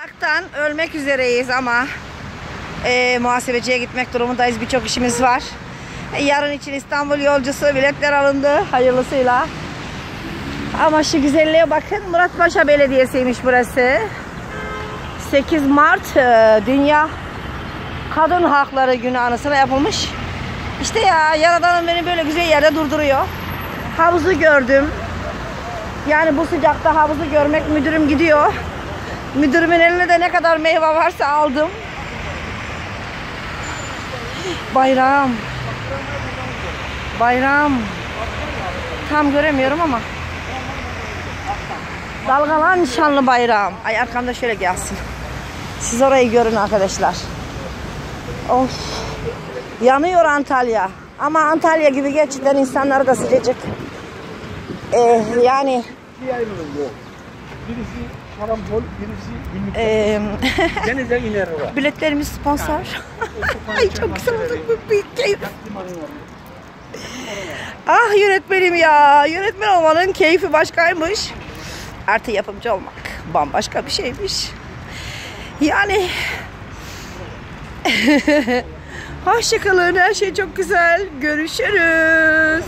Sıcaktan ölmek üzereyiz ama e, muhasebeciye gitmek durumundayız. Birçok işimiz var. Yarın için İstanbul yolcusu biletler alındı hayırlısıyla. Ama şu güzelliğe bakın. Muratpaşa Belediyesi'ymiş burası. 8 Mart e, Dünya Kadın Hakları Günü anısına yapılmış. İşte ya Yaradan'ın beni böyle güzel yerde durduruyor. Havuzu gördüm. Yani bu sıcakta havuzu görmek müdürüm gidiyor. Müdürümün eline de ne kadar meyve varsa aldım. Bayram. Bayram. Tam göremiyorum ama. Dalgalan şanlı bayram. Ay arkamda şöyle gelsin. Siz orayı görün arkadaşlar. Of. Yanıyor Antalya. Ama Antalya gibi gerçekten insanlar da sıcacık. Ee, yani. Birisi karambol, birisi günlük. e, Denize iner o. biletlerimiz sponsor. Ay çok oldu bu bir keyif. Ah yönetmenim ya. Yönetmen olmanın keyfi başkaymış. Artı yapımcı olmak bambaşka bir şeymiş. Yani Hoşçakalın. Her şey çok güzel. Görüşürüz.